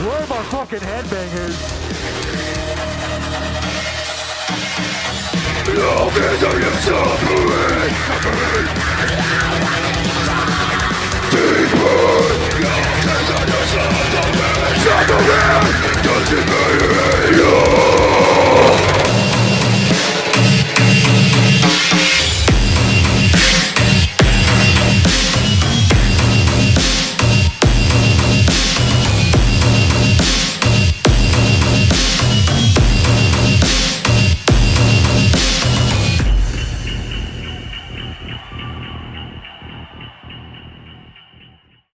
Where are my fucking headbangers? Love is a suffering suffering